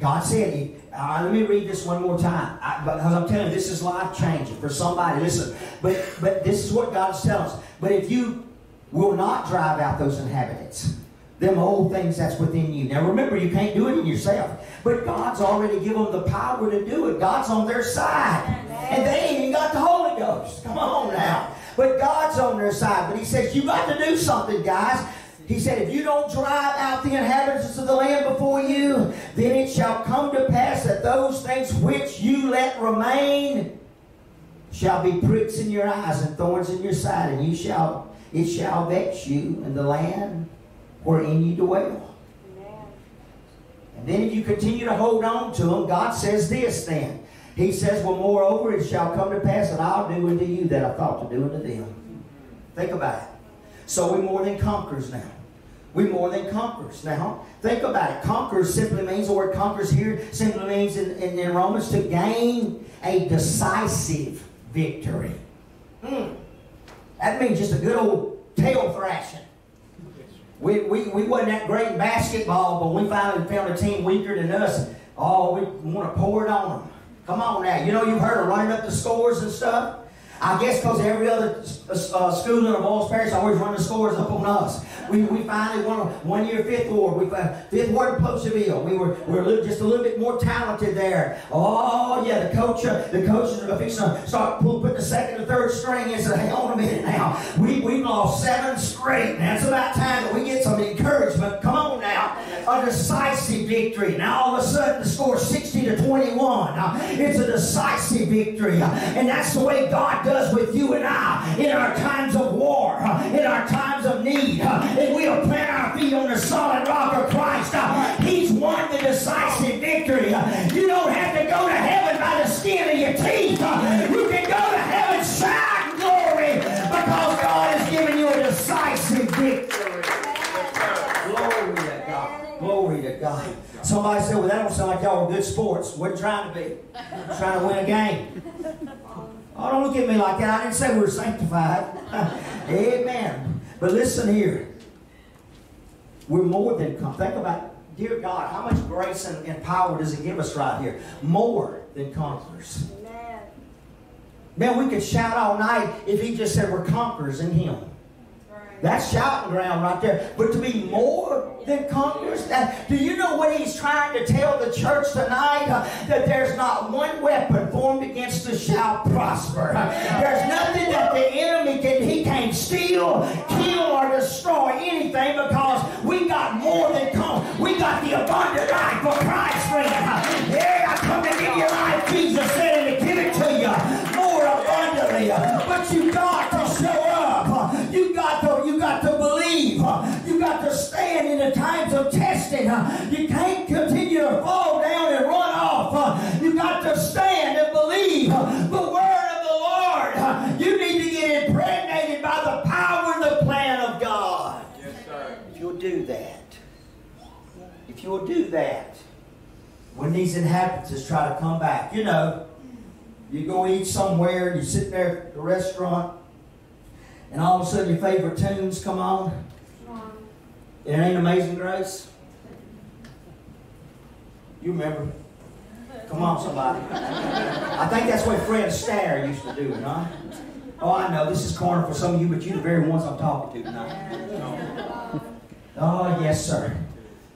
God said, uh, let me read this one more time. I, because I'm telling you, this is life changing for somebody. Listen, but, but this is what God's telling us. But if you will not drive out those inhabitants, them old things that's within you. Now remember, you can't do it in yourself. But God's already given them the power to do it. God's on their side. And they ain't even got the Holy Ghost. Come on now. But God's on their side. But He says, "You've got to do something, guys. He said, if you don't drive out the inhabitants of the land before you, then it shall come to pass that those things which you let remain shall be pricks in your eyes and thorns in your side, and you shall it shall vex you in the land wherein you dwell. And then if you continue to hold on to them, God says this then. He says, Well, moreover, it shall come to pass that I'll do unto you that I thought to do unto them. Think about it. So we're more than conquerors now. We're more than conquerors now. Think about it. Conquerors simply means, the word conquerors here simply means in, in, in Romans to gain a decisive victory. Hmm. That means just a good old tail thrashing. We, we, we wasn't that great in basketball, but we finally found a team weaker than us. Oh, we want to pour it on them. Come on now. You know you've heard of running up the scores and stuff? I guess because every other uh, school in the Boys Parish always run the scores up on us. We, we finally won one year fifth ward. We uh, fifth ward of Poseville. We were we were a little, just a little bit more talented there. Oh yeah, the coach uh, the coaches are fixing to start pull, putting the second and third string in. So hang on a minute now. We we've lost seven straight. Now it's about time that we get some encouragement. Come on now, a decisive victory. Now all of a sudden the score is sixty to twenty one. Uh, it's a decisive victory, uh, and that's the way God does with you and I in our times of war, in our times of need. If we'll plant our feet on the solid rock of Christ, He's won the decisive victory. You don't have to go to heaven by the skin of your teeth. You can go to heaven shouting glory because God has given you a decisive victory. Glory to God. Glory to God. Somebody said, well, that don't sound like y'all are good sports. You trying to be? trying to win a game. Oh, don't look at me like that. I didn't say we were sanctified. [LAUGHS] Amen. But listen here. We're more than come. Think about, dear God, how much grace and, and power does it give us right here? More than conquerors. Man, we could shout all night if he just said we're conquerors in him. That's shouting ground right there. But to be more than conquerors, that, do you know what he's trying to tell the church tonight? Uh, that there's not one weapon formed against us shall prosper. Uh, there's nothing that the enemy can, he can't steal, kill, or destroy anything because we got more than conquerors. We got the abundant life for Christ, friend. Uh, yeah, I come to give you life, Jesus said, and to give it to you more abundantly. Uh, but you got to You can't continue to fall down and run off. You've got to stand and believe the word of the Lord. You need to get impregnated by the power and the plan of God. Yes, sir. If you'll do that, if you'll do that, when these inhabitants try to come back, you know, you go eat somewhere, and you sit there at the restaurant, and all of a sudden your favorite tunes come on. It ain't Amazing Grace. You remember? Come on, somebody. I think that's what Fred Astaire used to do, huh? Oh, I know this is corner for some of you, but you're the very ones I'm talking to tonight. Oh, yes, sir.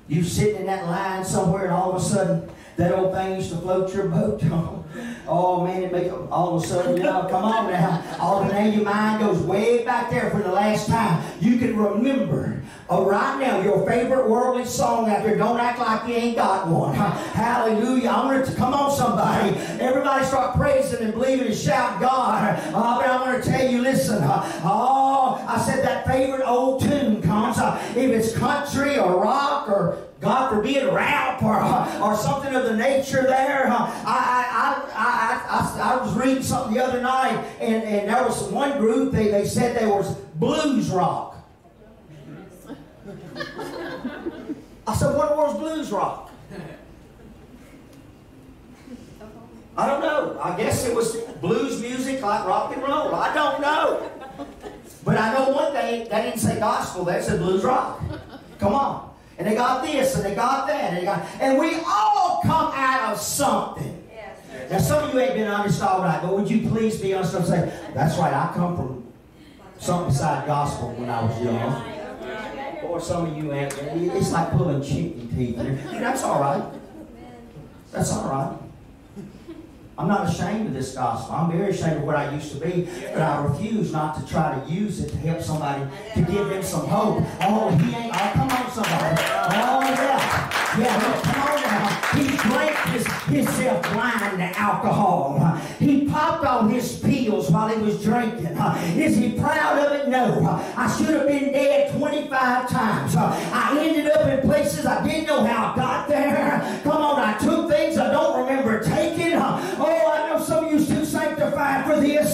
You sitting in that line somewhere, and all of a sudden, that old thing used to float your boat. [LAUGHS] Oh, man, it make all of a sudden, you know, come on now. All of a sudden, your mind goes way back there for the last time. You can remember uh, right now your favorite worldly song out there. Don't act like you ain't got one. [LAUGHS] Hallelujah. I want to come on, somebody. Everybody start praising and believing and shout God. Uh, [LAUGHS] but I want to tell you, listen. Uh, oh, I said that favorite old tune comes. Uh, if it's country or rock or God forbid, rap or, or something of the nature there. I, I, I, I, I, was reading something the other night, and, and there was one group, they, they said there was blues rock. I said, what was blues rock? I don't know. I guess it was blues music like rock and roll. I don't know. But I know one thing, they didn't say gospel, they said blues rock. Come on and they got this, and they got that, and they got, and we all come out of something. Yes. Now, some of you ain't been honest all right, but would you please be honest and say, that's right, I come from something beside gospel when I was young. Or some of you ain't. It's like pulling chicken teeth. That's all right. That's all right. I'm not ashamed of this gospel. I'm very ashamed of what I used to be, but I refuse not to try to use it to help somebody, to give them some hope. Oh, he ain't, oh, come on, somebody. Oh, yeah. Yeah, look, come on now. He drank his, himself blind to alcohol. He popped on his pills while he was drinking. Is he proud of it? No. I should have been dead 25 times. I ended up in places I didn't know how I got there. Come on, I took things I don't remember taking.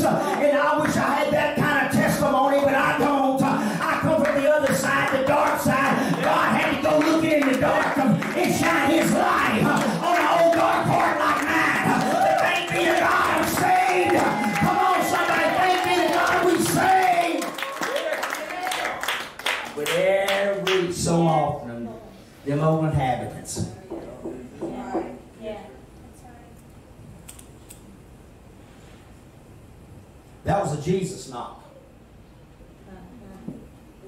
And I wish I had that kind of testimony, but I don't. I come from the other side, the dark side. God had to go looking in the dark and shine His light on an old dark heart like mine. Uh, thank be to God I'm saved. Come on, somebody, thank be to God we saved. But every so often, them old inhabitants That was a Jesus knock.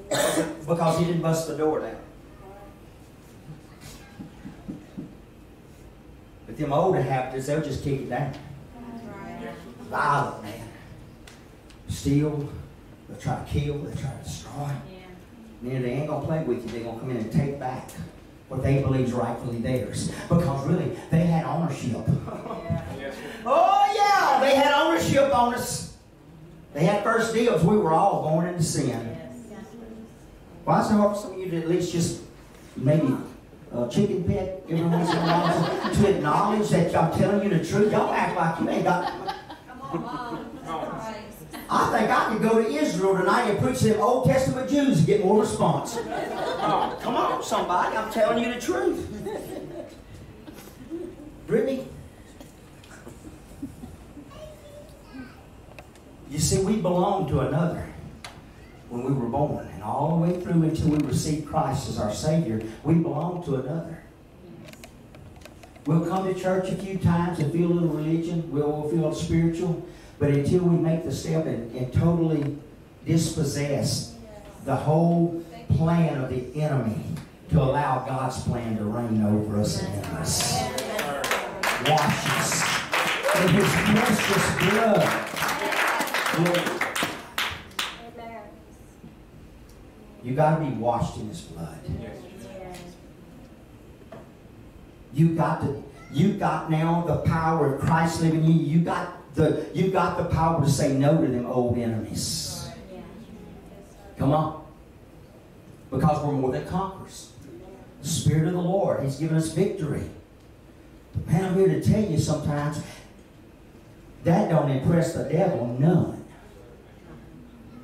because he didn't bust the door down. But them older habits, they'll just kick it down. Violent man. Steal, they'll try to kill, they'll try to destroy. Yeah. then they ain't gonna play with you, they're gonna come in and take back what they believe is rightfully theirs. Because really, they had ownership. Oh yeah, they had ownership on us. They had first deals. We were all born into sin. Why is it hard for some of you to at least just maybe a chicken pet every once in a while to acknowledge that y'all telling you the truth? Y'all act like you ain't got. Come on, Mom. I think I could go to Israel tonight and preach to them Old Testament Jews and get more response. Oh, come on, somebody. I'm telling you the truth. Brittany, You see, we belong to another when we were born. And all the way through until we received Christ as our Savior, we belong to another. We'll come to church a few times and feel a little religion. We'll feel spiritual. But until we make the step and, and totally dispossess the whole plan of the enemy to allow God's plan to reign over us and in us. Wash us in His precious blood. You got to be washed in His blood. You got to. You got now the power of Christ living in you. You got the you've got the power to say no to them old enemies. Come on. Because we're more than conquerors. The Spirit of the Lord, He's given us victory. Man, I'm here to tell you sometimes that don't impress the devil none.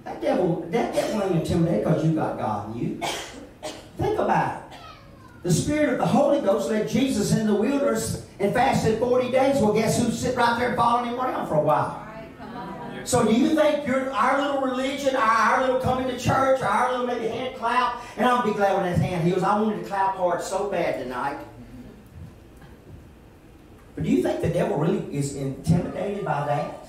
That devil, that devil ain't intimidated because you got God in you. Think about it. The Spirit of the Holy Ghost led Jesus in the wilderness and fasted 40 days. Well, guess who's sitting right there following him around for a while? So do you think your our little religion, our, our little coming to church, our little maybe hand clap, and I'll be glad when that hand heals. I wanted to clap hard so bad tonight. But do you think the devil really is intimidated by that?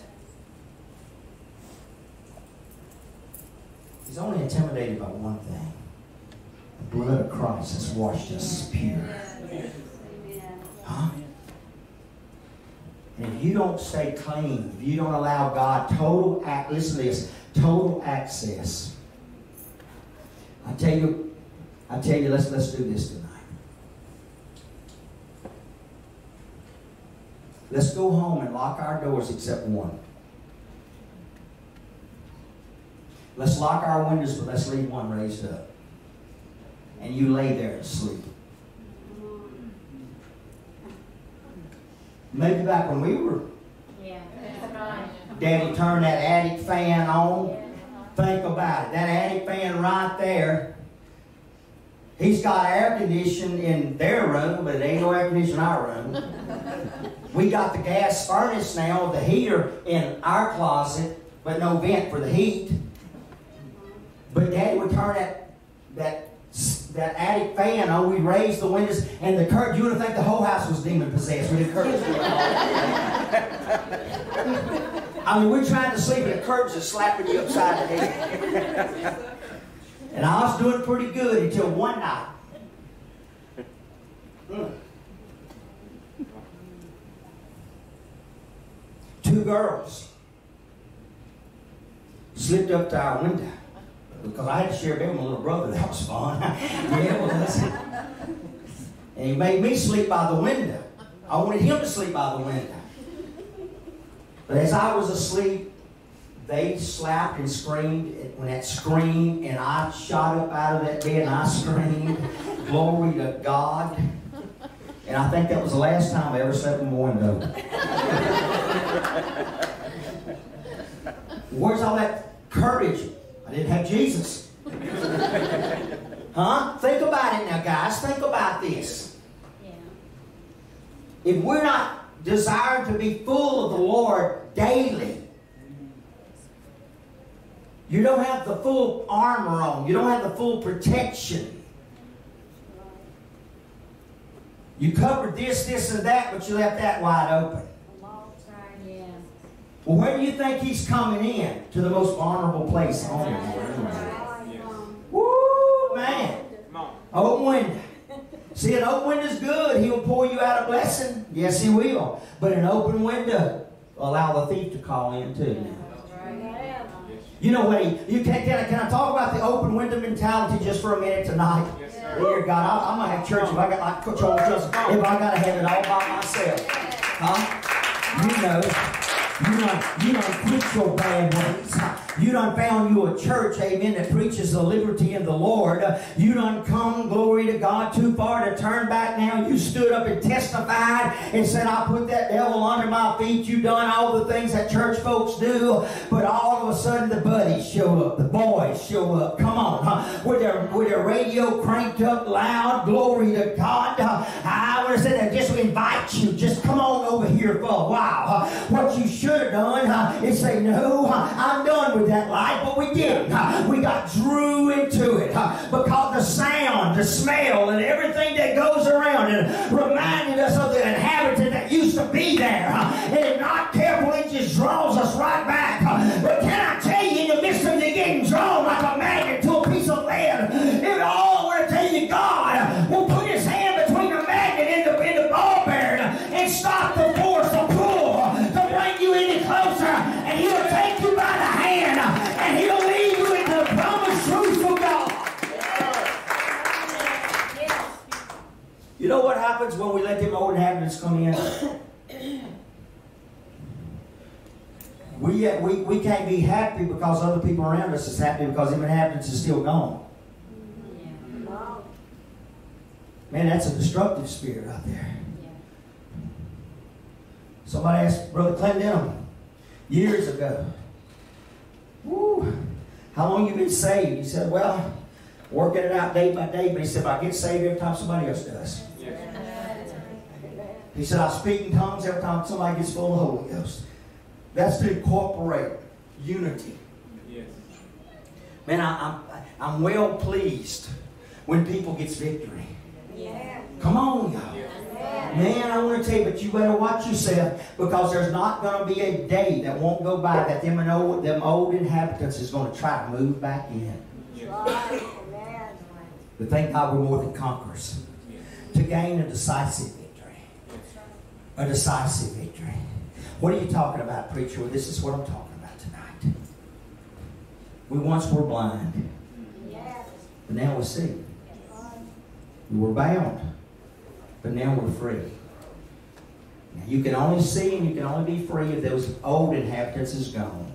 He's only intimidated by one thing. The blood of Christ has washed us pure. Huh? And if you don't stay clean, if you don't allow God total act, listen to this, total access. I tell you, I tell you, let's let's do this tonight. Let's go home and lock our doors except one. Let's lock our windows, but let's leave one raised up. And you lay there and sleep. Maybe back when we were, Yeah. Daddy turned that attic fan on. Think about it. That attic fan right there. He's got air conditioning in their room, but it ain't no air conditioning in our room. We got the gas furnace now, the heater in our closet, but no vent for the heat. But Daddy would turn that that that attic fan on. We raised the windows and the curtain. You would have think the whole house was demon possessed with the curtains. on. [LAUGHS] I mean, we're trying to sleep and the curtains are slapping you upside the head. and I was doing pretty good until one night. Mm. Two girls slipped up to our window because I had to share a bed with my little brother. [LAUGHS] That was fun. yeah, it was. And he made me sleep by the window. I wanted him to sleep by the window. But as I was asleep, they slapped and screamed when that scream, and I shot up out of that bed and I screamed, Glory to God. And I think that was the last time I ever slept in a window. Where's all that courage? I didn't have Jesus. [LAUGHS] huh? Think about it now, guys. Think about this. If we're not desired to be full of the Lord daily, you don't have the full armor on. You don't have the full protection. You covered this, this, and that, but you left that wide open. Well, where do you think he's coming in? To the most honorable place on earth. Woo, man. Open window. See, an open window is good. He'll pour you out a blessing. Yes, he will. But an open window will allow the thief to call in too. You know what? He, you can, can, I, can I talk about the open window mentality just for a minute tonight? Yes, sir. Dear God, I, I'm gonna have church if I got like Coach Joel Johnson, if I gotta have it all by myself. Huh? You know. You done, you done quit your bad ways. You done found you a church, amen, that preaches the liberty in the Lord. You done come, glory to God, too far to turn back now. You stood up and testified and said, I put that devil under my feet. You done all the things that church folks do. But all of a sudden the buddies show up. The boys show up. Come on. Huh? With, their, with their radio cranked up loud. Glory to God. I would have said, just invite you. Just come on over here for a while. What you should have done uh, is say, no, I'm done with that life, but we didn't. We got drew into it because the sound, the smell, and everything that goes around it reminded us of the inhabitant that used to be there. and if not careful, it just draws us right back. But can I tell You know what happens when we let them old inhabitants come in? [COUGHS] We, uh, we, we can't be happy because other people around us is happy because inhabitants is still gone. Man, that's a destructive spirit out there. Somebody asked Brother Clinton Denham years ago, Woo, how long you been saved? He said, well, working it out day by day, but he said, I get saved every time somebody else does. He said, I speak in tongues every time somebody gets full of the Holy Ghost. That's to incorporate unity. Yes. Man, I, I'm, I'm well pleased when people gets victory. Come on, y'all. Man, I want to tell you, but you better watch yourself because there's not going to be a day that won't go by that them, and old, them old inhabitants is going to try to move back in. But thank God we're more than conquerors. To gain a decisive victory. A decisive victory. What are you talking about, preacher? Well, this is what I'm talking about tonight. We once were blind, but now we see. We were bound, but now we're free. Now, you can only see and you can only be free if those old inhabitants is gone.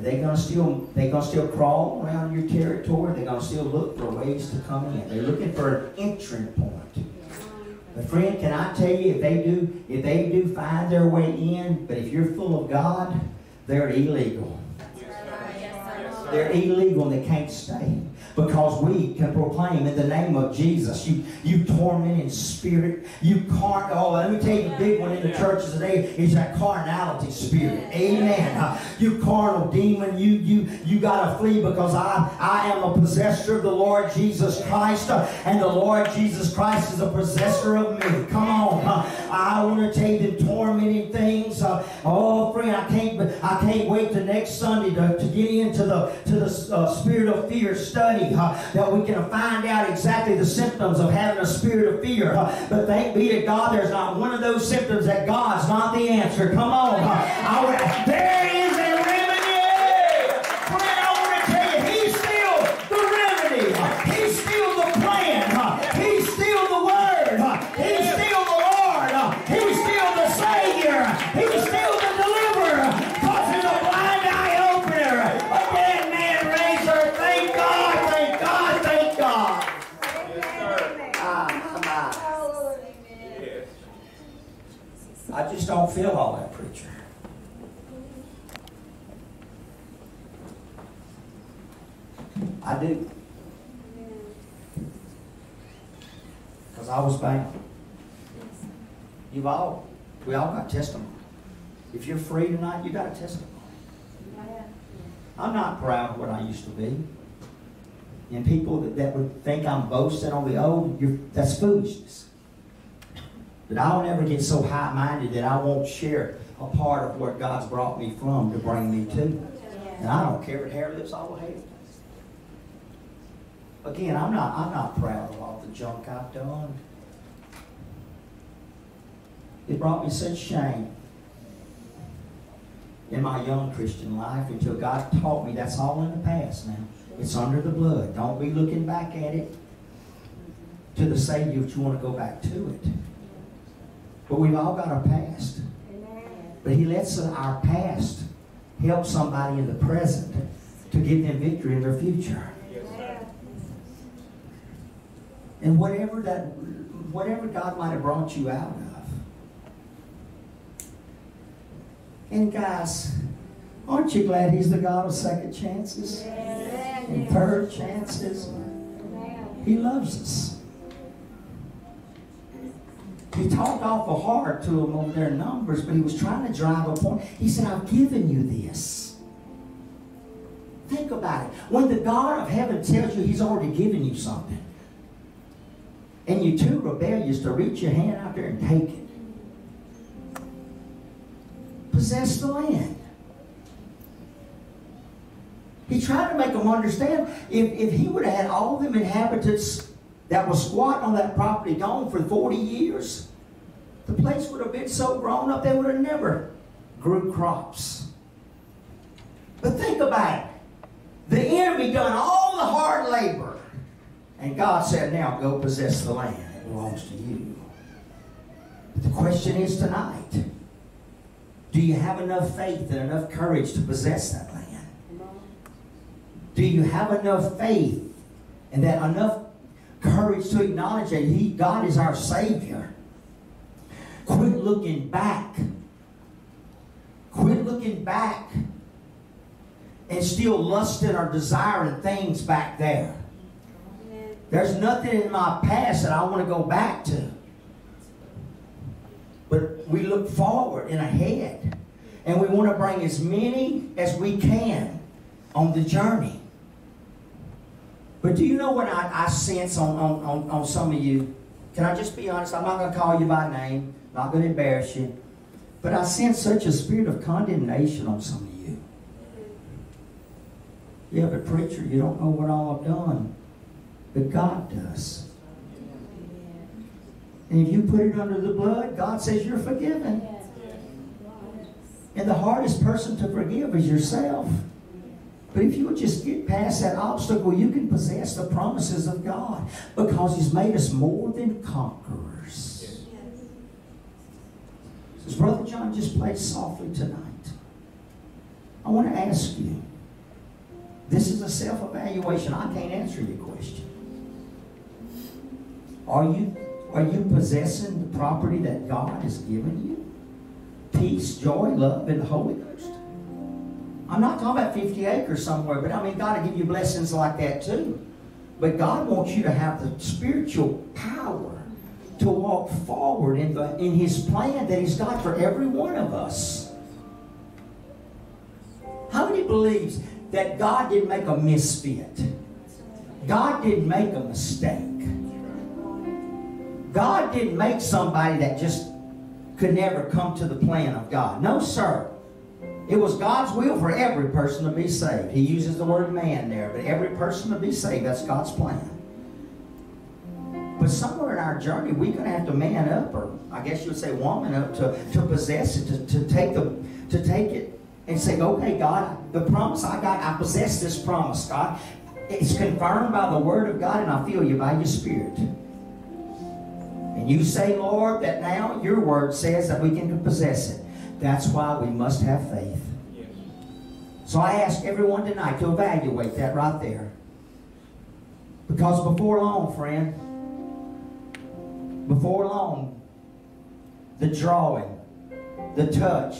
They're gonna still they're gonna still crawl around your territory. They're gonna still look for ways to come in. They're looking for an entrance point. But friend, can I tell you if they do if they do find their way in, but if you're full of God, they're illegal. They're illegal and they can't stay. Because we can proclaim in the name of Jesus. You you tormenting spirit. You can't. Oh, let me tell you the big one in the churches today is that carnality spirit. Amen. Uh, you carnal demon. You you you gotta flee because I I am a possessor of the Lord Jesus Christ, uh, and the Lord Jesus Christ is a possessor of me. Come on. uh, I want to tell you the tormenting things. Uh, oh, friend, I can't I can't wait to next Sunday to, to get into the to the uh, spirit of fear study uh, that we can find out exactly the symptoms of having a spirit of fear. but thank be to God, there's not one of those symptoms that God's not the answer. Come on. I would- there is a remedy. Friend, I want to tell you, He's still the remedy. uh, He's still the plan. uh, He's still the Word. uh, He's still the Lord. uh, He's still the Savior. He's still the deliverer. Causing a blind eye opener. A dead man raiser. Thank God. Thank God. Thank God. Ah, come on. Yes. I just don't feel all that, preacher. I do. Because I was bound. You've all, we all got testimony. If you're free tonight, you got a testimony. I'm not proud of what I used to be. And people that, that would think I'm boasting on the old, that's foolishness. But I'll never get so high minded that I won't share a part of where God's brought me from to bring me to. And I don't care if hair lips all hate. Again, I'm not I'm not proud of all the junk I've done. It brought me such shame in my young Christian life until God taught me that's all in the past now. It's under the blood. Don't be looking back at it to the Savior if you want to go back to it. But we've all got our past. But He lets our past help somebody in the present to give them victory in their future. Yes. And whatever that, whatever God might have brought you out of. And guys, aren't you glad He's the God of second chances and third chances? He loves us. He talked awful hard to them on their numbers, but he was trying to drive a point. He said, I've given you this. Think about it. When the God of heaven tells you he's already given you something, and you're too rebellious to reach your hand out there and take it, possess the land. He tried to make them understand if, if he would have had all them inhabitants that was squatting on that property gone for 40 years, the place would have been so grown up they would have never grew crops. But think about it. The enemy done all the hard labor. And God said, now go possess the land. It belongs to you. But the question is tonight, Do you have enough faith and enough courage to possess that land? Do you have enough faith and that enough courage to acknowledge that He, God is our Savior? Quit looking back. Quit looking back and still lusting or desiring things back there. There's nothing in my past that I want to go back to. But we look forward and ahead. And we want to bring as many as we can on the journey. But do you know what I, I sense on, on, on, on some of you? Can I just be honest? I'm not going to call you by name, not going to embarrass you. But I sense such a spirit of condemnation on some of you. Yeah, but preacher, you don't know what all I've done. But God does. And if you put it under the blood, God says you're forgiven. And the hardest person to forgive is yourself. But if you would just get past that obstacle, you can possess the promises of God because He's made us more than conquerors. As Brother John just played softly tonight, I want to ask you this is a self evaluation. I can't answer your question. Are you, are you possessing the property that God has given you? Peace, joy, love, and the Holy Ghost? I'm not talking about 50 acres somewhere, but I mean, God will give you blessings like that too. But God wants you to have the spiritual power to walk forward in, the, in His plan that He's got for every one of us. How many believes that God didn't make a misfit? God didn't make a mistake. God didn't make somebody that just could never come to the plan of God. No, sir. It was God's will for every person to be saved. He uses the word man there, but every person to be saved, that's God's plan. But somewhere in our journey, we're going to have to man up, or I guess you would say woman up, to, to possess it, to, to, take the, to take it and say, okay, God, the promise I got, I possess this promise, God. It's confirmed by the word of God, and I feel you by your spirit. And you say, Lord, that now your word says that we can possess it. That's why we must have faith. So I ask everyone tonight to evaluate that right there. Because before long, friend, before long, the drawing, the touch,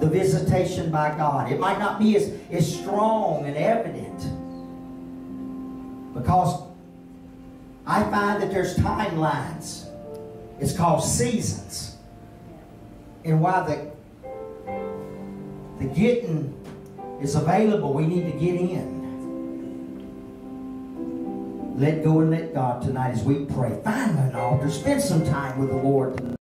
the visitation by God, it might not be as, as strong and evident. Because I find that there's timelines. It's called seasons. And while the the getting is available, we need to get in. Let go and let God tonight as we pray. Find an altar. Spend some time with the Lord.